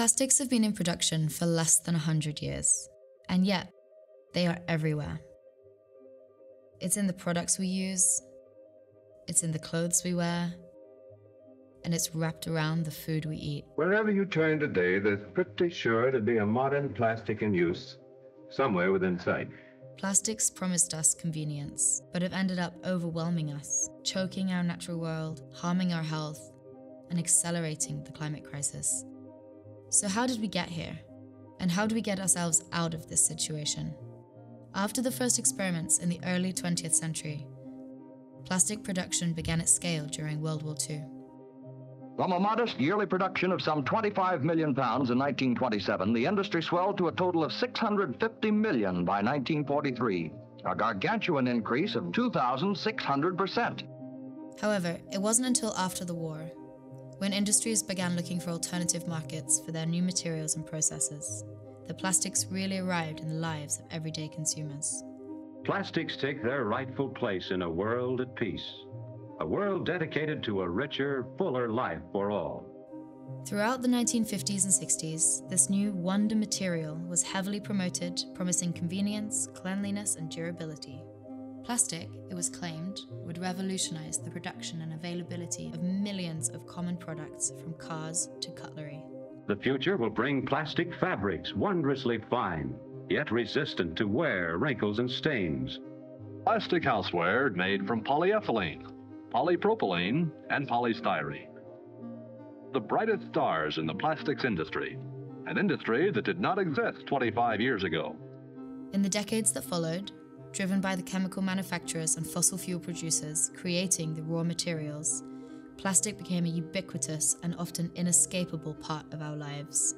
Plastics have been in production for less than 100 years, and yet they are everywhere. It's in the products we use, it's in the clothes we wear, and it's wrapped around the food we eat. Wherever you turn today, there's pretty sure to be a modern plastic in use somewhere within sight. Plastics promised us convenience, but have ended up overwhelming us, choking our natural world, harming our health, and accelerating the climate crisis. So, how did we get here? And how do we get ourselves out of this situation? After the first experiments in the early 20th century, plastic production began at scale during World War II. From a modest yearly production of some 25 million pounds in 1927, the industry swelled to a total of 650 million by 1943, a gargantuan increase of 2,600%. However, it wasn't until after the war, when industries began looking for alternative markets for their new materials and processes, the plastics really arrived in the lives of everyday consumers. Plastics take their rightful place in a world at peace a world dedicated to a richer, fuller life for all. Throughout the 1950s and 60s, this new wonder material was heavily promoted, promising convenience, cleanliness, and durability. Plastic, it was claimed, would revolutionize the production and availability of millions of common products from cars to cutlery. The future will bring plastic fabrics wondrously fine, yet resistant to wear, wrinkles, and stains. Plastic houseware made from polyethylene, polypropylene, and polystyrene. The brightest stars in the plastics industry, an industry that did not exist 25 years ago. In the decades that followed, driven by the chemical manufacturers and fossil fuel producers creating the raw materials, plastic became a ubiquitous and often inescapable part of our lives.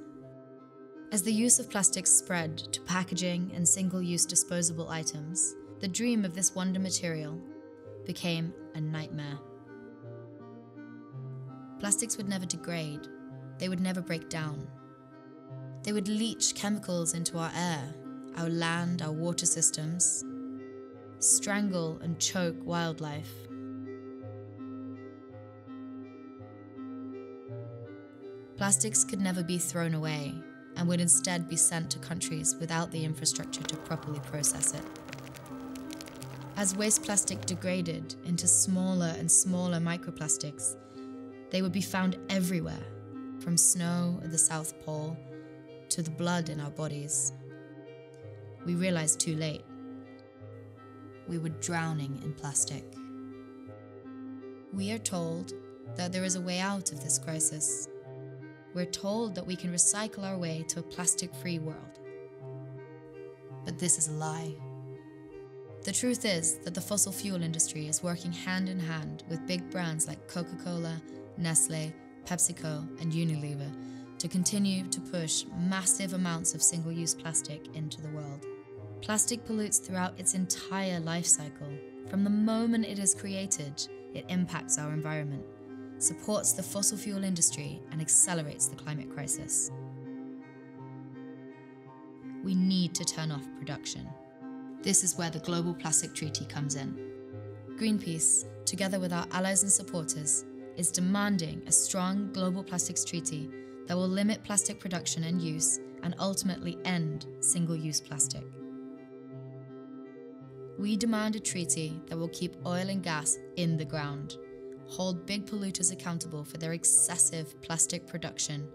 As the use of plastics spread to packaging and single use disposable items, the dream of this wonder material became a nightmare. Plastics would never degrade, they would never break down. They would leach chemicals into our air, our land, our water systems, strangle and choke wildlife. Plastics could never be thrown away and would instead be sent to countries without the infrastructure to properly process it. As waste plastic degraded into smaller and smaller microplastics, they would be found everywhere, from snow at the South Pole to the blood in our bodies. We realized too late. We were drowning in plastic. We are told that there is a way out of this crisis. We're told that we can recycle our way to a plastic free world. But this is a lie. The truth is that the fossil fuel industry is working hand in hand with big brands like Coca Cola, Nestle, PepsiCo, and Unilever to continue to push massive amounts of single use plastic into the world. Plastic pollutes throughout its entire life cycle. From the moment it is created, it impacts our environment, supports the fossil fuel industry, and accelerates the climate crisis. We need to turn off production. This is where the Global Plastic Treaty comes in. Greenpeace, together with our allies and supporters, is demanding a strong global plastics treaty that will limit plastic production and use and ultimately end single use plastic. We demand a treaty that will keep oil and gas in the ground, hold big polluters accountable for their excessive plastic production,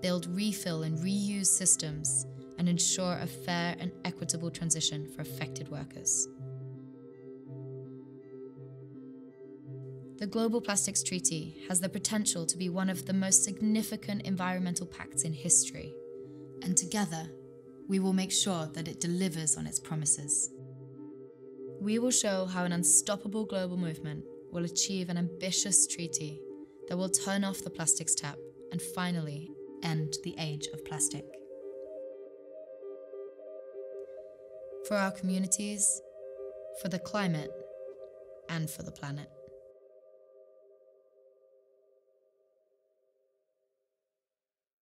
build refill and reuse systems, and ensure a fair and equitable transition for affected workers. The Global Plastics Treaty has the potential to be one of the most significant environmental pacts in history, and together, we will make sure that it delivers on its promises. We will show how an unstoppable global movement will achieve an ambitious treaty that will turn off the plastics tap and finally end the age of plastic. for our communities, for the climate, and for the planet.